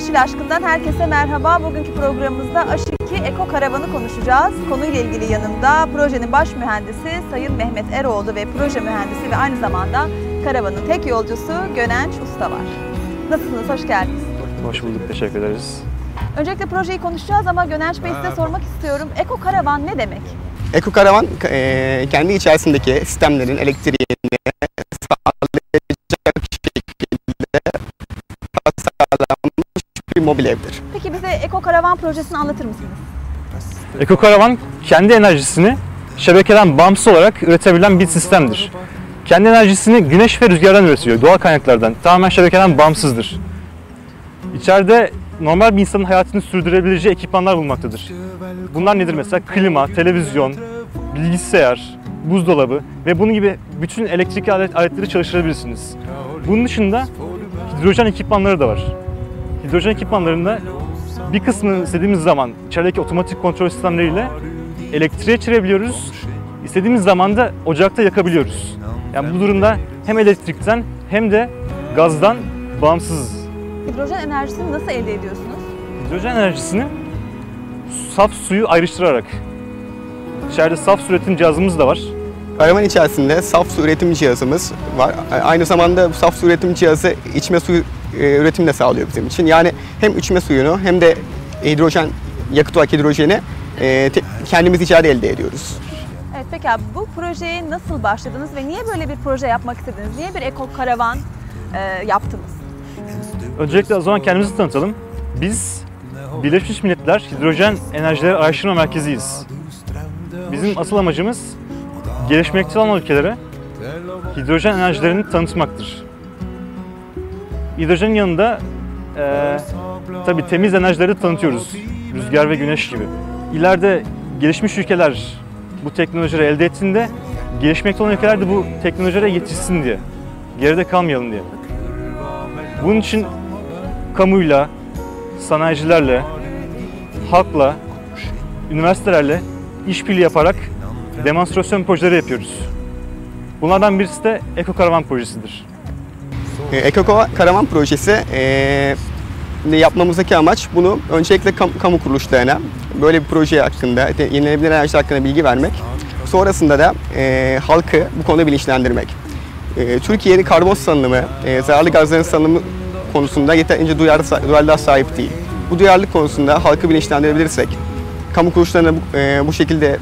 Aşık'tan herkese merhaba. Bugünkü programımızda Aşık 2 Eko Karavanı konuşacağız. Konuyla ilgili yanımda projenin baş mühendisi Sayın Mehmet Eroğlu ve proje mühendisi ve aynı zamanda karavanın tek yolcusu Gönenç Usta var. Nasılsınız? Hoş geldiniz. Hoş bulduk, teşekkür ederiz. Öncelikle projeyi konuşacağız ama Gönenç Bey size sormak istiyorum. Eko Karavan ne demek? Eko Karavan e, kendi içerisindeki sistemlerin elektriğini evdir. Peki bize Eko Karavan projesini anlatır mısınız? Eko Karavan kendi enerjisini şebekeden bağımsız olarak üretebilen bir sistemdir. Kendi enerjisini güneş ve rüzgardan üretiyor, doğal kaynaklardan. Tamamen şebekeden bağımsızdır. İçeride normal bir insanın hayatını sürdürebileceği ekipmanlar bulunmaktadır. Bunlar nedir mesela? Klima, televizyon, bilgisayar, buzdolabı ve bunun gibi bütün elektrikli alet, aletleri çalıştırabilirsiniz. Bunun dışında hidrojen ekipmanları da var. Hidrojen ekipmanlarında bir kısmını istediğimiz zaman içerideki otomatik kontrol sistemleriyle elektriğe çevirebiliyoruz. İstediğimiz zaman da ocakta yakabiliyoruz. Yani bu durumda hem elektrikten hem de gazdan bağımsızız. Hidrojen enerjisini nasıl elde ediyorsunuz? Hidrojen enerjisini saf suyu ayrıştırarak. İçeride saf su üretim cihazımız da var. Karavan içerisinde saf su üretim cihazımız var. Aynı zamanda bu saf su üretim cihazı içme suyu e, üretimini de sağlıyor bizim için. Yani hem içme suyunu hem de hidrojen, yakıt olarak hidrojeni e, te- kendimiz içeride elde ediyoruz. Evet peki abi bu projeye nasıl başladınız ve niye böyle bir proje yapmak istediniz? Niye bir Eko Karavan e, yaptınız? Öncelikle o zaman kendimizi tanıtalım. Biz Birleşmiş Milletler Hidrojen Enerjileri Araştırma Merkezi'yiz. Bizim asıl amacımız gelişmekte olan ülkelere hidrojen enerjilerini tanıtmaktır. Hidrojenin yanında eee tabii temiz enerjileri tanıtıyoruz. Rüzgar ve güneş gibi. İleride gelişmiş ülkeler bu teknolojileri elde ettiğinde gelişmekte olan ülkeler de bu teknolojilere yetişsin diye. Geride kalmayalım diye. Bunun için kamuyla, sanayicilerle, halkla, üniversitelerle işbirliği yaparak demonstrasyon projeleri yapıyoruz. Bunlardan birisi de Eko Karavan projesidir. E, Eko Karavan projesi e, ne yapmamızdaki amaç bunu öncelikle kam- kamu kuruluşlarına böyle bir proje hakkında, yenilenebilir enerji hakkında bilgi vermek. Sonrasında da e, halkı bu konuda bilinçlendirmek. E, Türkiye'nin karbon salınımı, e, zararlı gazların salınımı konusunda yeterince duyarlı, duyarlılığa sahip değil. Bu duyarlılık konusunda halkı bilinçlendirebilirsek, kamu kuruluşlarına bu, e, bu şekilde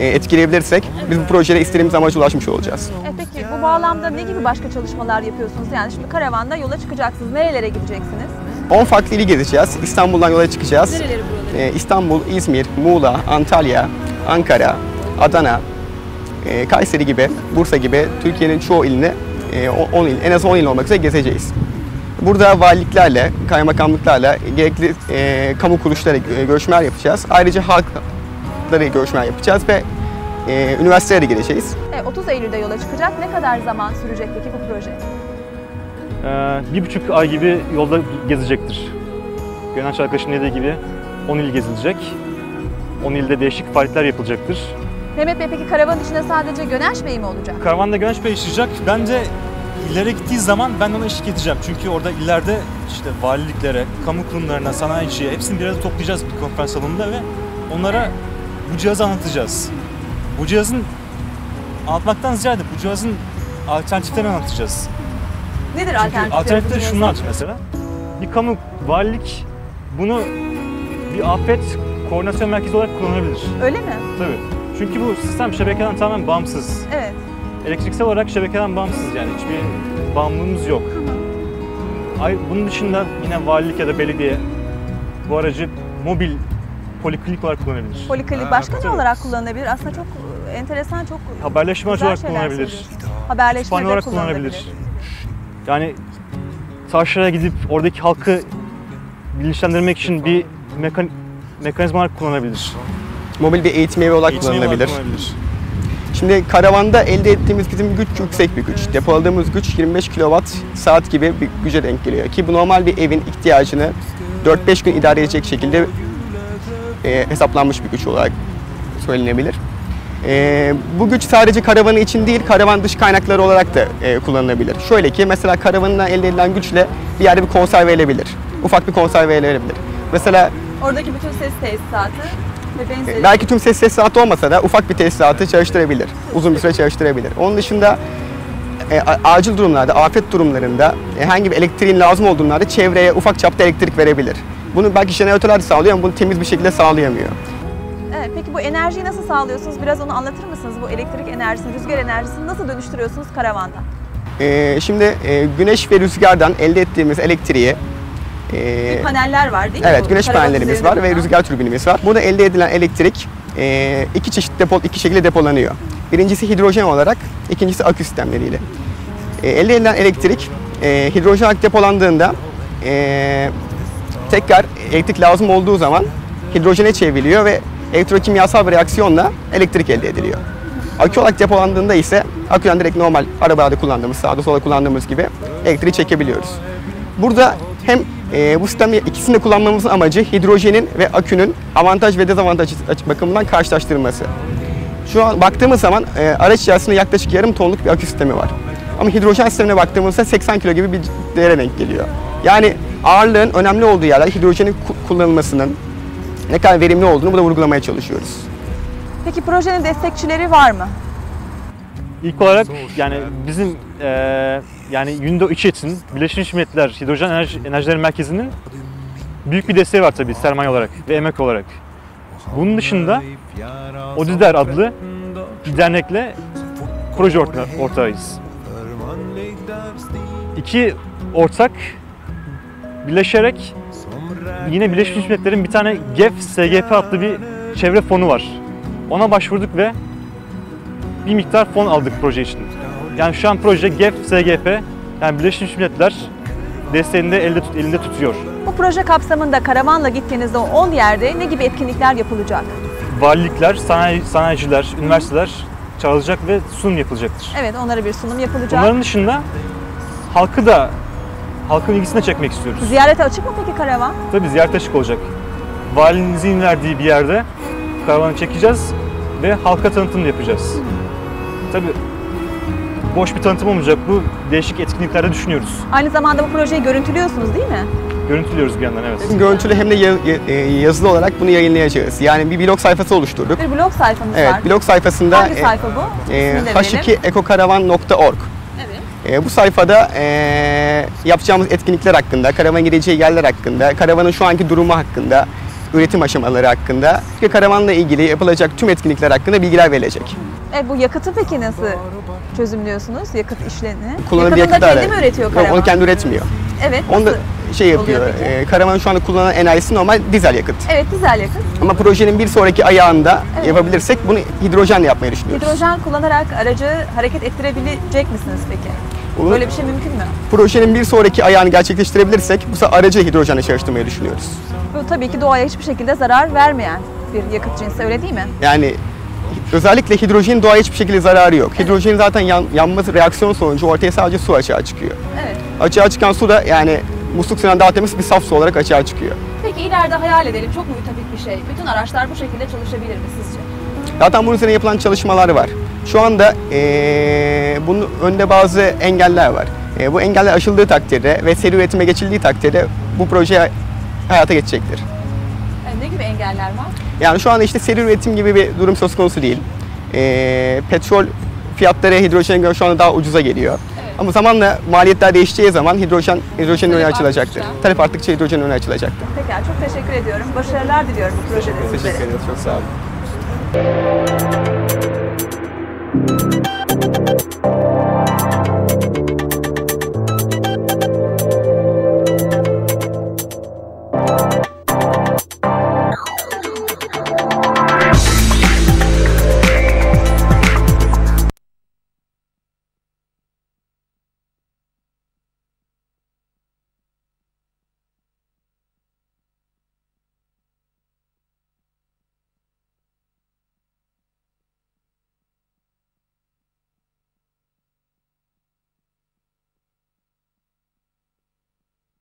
e, etkileyebilirsek biz bu projede istediğimiz amaca ulaşmış olacağız. Evet peki bu bağlamda ne gibi başka çalışmalar yapıyorsunuz? Yani şimdi karavanda yola çıkacaksınız. Nerelere gideceksiniz? 10 farklı ili gezeceğiz. İstanbul'dan yola çıkacağız. Nereleri buraları? Ee, İstanbul, İzmir, Muğla, Antalya, Ankara, Adana, e, Kayseri gibi, Bursa gibi Türkiye'nin çoğu ilini e, o- 10 il, en az 10 il olmak üzere gezeceğiz. Burada valiliklerle, kaymakamlıklarla, gerekli e, kamu kuruluşlarıyla e, görüşmeler yapacağız. Ayrıca halkla görüşmeler yapacağız ve e, üniversitelere gideceğiz. Evet, 30 Eylül'de yola çıkacak. Ne kadar zaman sürecek peki bu proje? Ee, bir buçuk ay gibi yolda gezecektir. Gönenç arkadaşın dediği gibi 10 il gezilecek. 10 ilde değişik faaliyetler yapılacaktır. Mehmet Bey peki karavanın içinde sadece Gönenç Bey mi olacak? Karavanda Gönenç Bey yaşayacak. Ben de illere gittiği zaman ben ona eşlik edeceğim. Çünkü orada illerde işte valiliklere, kamu kurumlarına, sanayiciye hepsini bir arada toplayacağız bir konferans salonunda ve onlara bu cihazı anlatacağız. Bu cihazın anlatmaktan ziyade bu cihazın alternatiflerini anlatacağız. Nedir Çünkü alternatifleri? alternatifleri bu şunlar cihazın? mesela. Bir kamu, valilik bunu bir afet koordinasyon merkezi olarak kullanabilir. Öyle mi? Tabii. Çünkü bu sistem şebekeden tamamen bağımsız. Evet. Elektriksel olarak şebekeden bağımsız yani hiçbir bağımlılığımız yok. Ay, bunun dışında yine valilik ya da belediye bu aracı mobil poliklinik olarak kullanabilir. Poliklinik başka ne olarak kullanılabilir? Aslında çok e, enteresan, çok Haberleşme güzel olarak şeyler kullanabilir. Haberleşme Kütüphane de olarak kullanılabilir. kullanabilir. Yani taşraya gidip oradaki halkı bilinçlendirmek için bir mekan mekanizma olarak kullanabilir. Mobil bir eğitim evi olarak Eğitim olarak kullanılabilir. kullanılabilir. Şimdi karavanda elde ettiğimiz bizim güç yüksek bir güç. Depoladığımız güç 25 kWh saat gibi bir güce denk geliyor. Ki bu normal bir evin ihtiyacını 4-5 gün idare edecek şekilde e, hesaplanmış bir güç olarak söylenebilir. E, bu güç sadece karavanı için değil, karavan dış kaynakları olarak da e, kullanılabilir. Şöyle ki mesela karavanından elde edilen güçle bir yerde bir konserve edilebilir. ufak bir konserve verebilir. Mesela Oradaki bütün ses tesisatı ve benzeri. belki tüm ses tesisatı olmasa da ufak bir tesisatı çalıştırabilir. Uzun bir süre çalıştırabilir. Onun dışında e, acil durumlarda, afet durumlarında e, herhangi bir elektriğin lazım olduğunda çevreye ufak çapta elektrik verebilir. Bunu belki jeneratörler de sağlıyor ama bunu temiz bir şekilde sağlayamıyor. Evet, peki bu enerjiyi nasıl sağlıyorsunuz? Biraz onu anlatır mısınız? Bu elektrik enerjisini, rüzgar enerjisini nasıl dönüştürüyorsunuz karavanda? E, şimdi e, güneş ve rüzgardan elde ettiğimiz elektriği e, Paneller var değil mi? Evet, bu güneş karavan panellerimiz var ve rüzgar türbinimiz var. Burada elde edilen elektrik e, iki çeşit depo, iki şekilde depolanıyor. Birincisi hidrojen olarak, ikincisi akü sistemleriyle. E, elde edilen elektrik e, hidrojen olarak depolandığında e, tekrar elektrik lazım olduğu zaman hidrojene çevriliyor ve elektrokimyasal bir reaksiyonla elektrik elde ediliyor. Akü olarak depolandığında ise aküden direkt normal arabalarda kullandığımız, sağda solda kullandığımız gibi elektriği çekebiliyoruz. Burada hem e, bu sistemi ikisini de kullanmamızın amacı hidrojenin ve akünün avantaj ve dezavantaj bakımından karşılaştırılması. Şu an baktığımız zaman e, araç içerisinde yaklaşık yarım tonluk bir akü sistemi var. Ama hidrojen sistemine baktığımızda 80 kilo gibi bir değere denk geliyor. Yani ağırlığın önemli olduğu yerler hidrojenin ku- kullanılmasının ne kadar verimli olduğunu burada vurgulamaya çalışıyoruz. Peki projenin destekçileri var mı? İlk olarak yani bizim eee yani Yundo İÇET'in Birleşmiş Milletler Hidrojen Enerji, Enerjileri Merkezi'nin büyük bir desteği var tabii sermaye olarak ve emek olarak. Bunun dışında Odider adlı bir dernekle proje orta, ortağıyız. İki ortak birleşerek yine Birleşmiş Milletler'in bir tane GEF SGP adlı bir çevre fonu var. Ona başvurduk ve bir miktar fon aldık proje için. Yani şu an proje GEF SGP yani Birleşmiş Milletler desteğinde elde tut, elinde tutuyor. Bu proje kapsamında karavanla gittiğinizde o 10 yerde ne gibi etkinlikler yapılacak? Valilikler, sanayi, sanayiciler, üniversiteler çağrılacak ve sunum yapılacaktır. Evet, onlara bir sunum yapılacak. Bunların dışında halkı da halkın ilgisine çekmek istiyoruz. Ziyarete açık mı peki karavan? Tabii ziyaret açık olacak. Valinin izin verdiği bir yerde karavanı çekeceğiz ve halka tanıtım da yapacağız. Tabii boş bir tanıtım olmayacak. Bu değişik etkinliklerde düşünüyoruz. Aynı zamanda bu projeyi görüntülüyorsunuz değil mi? Görüntülüyoruz bir yandan evet. Hem görüntülü hem de ya- ya- e, yazılı olarak bunu yayınlayacağız. Yani bir blog sayfası oluşturduk. Bir blog sayfanız Evet, var. blog sayfasında Hangi e, sayfa bu? e, İsmini de verelim. h2ekokaravan.org Evet. E, bu sayfada e, yapacağımız etkinlikler hakkında, karavan gideceği yerler hakkında, karavanın şu anki durumu hakkında, üretim aşamaları hakkında ve karavanla ilgili yapılacak tüm etkinlikler hakkında bilgiler verilecek. E, bu yakıtı peki nasıl çözümlüyorsunuz? Yakıt işlerini. Kullanılan bir Yakıtını da kendi mi üretiyor karavan? onu kendi üretmiyor. Evet. Onu da şey yapıyor, e, karavanın şu anda kullanılan enerjisi normal dizel yakıt. Evet, dizel yakıt. Ama projenin bir sonraki ayağında Evet. yapabilirsek bunu hidrojenle yapmayı düşünüyoruz. Hidrojen kullanarak aracı hareket ettirebilecek misiniz peki? Bunu- Böyle bir şey mümkün mü? Projenin bir sonraki ayağını gerçekleştirebilirsek bu sefer aracı hidrojenle çalıştırmayı düşünüyoruz. Bu tabii ki doğaya hiçbir şekilde zarar vermeyen bir yakıt cinsi öyle değil mi? Yani özellikle hidrojenin doğaya hiçbir şekilde zararı yok. Hidrojenin zaten yan, yanması reaksiyon sonucu ortaya sadece su açığa çıkıyor. Evet. Açığa çıkan su da yani musluk suyundan daha temiz bir saf su olarak açığa çıkıyor. Peki ileride hayal edelim çok mu ütopik bir şey? Bütün araçlar bu şekilde çalışabilir mi sizce? Zaten bunun üzerine yapılan çalışmalar var. Şu anda eee, bunun önünde bazı engeller var. Eee, bu engeller aşıldığı takdirde ve seri üretime geçildiği takdirde bu proje hayata geçecektir. Yani ne gibi engeller var? Yani şu anda işte seri üretim gibi bir durum söz konusu değil. Eee, petrol fiyatları hidrojene göre şu anda daha ucuza geliyor. Evet. Ama zamanla maliyetler değişeceği zaman hidrojen hidrojenin önü açılacaktır. arttıkça. Talep arttıkça hidrojenin önü açılacaktır. Pekala çok teşekkür ediyorum. Başarılar diliyorum bu projede. Teşekkür ederiz. Çok sağ olun.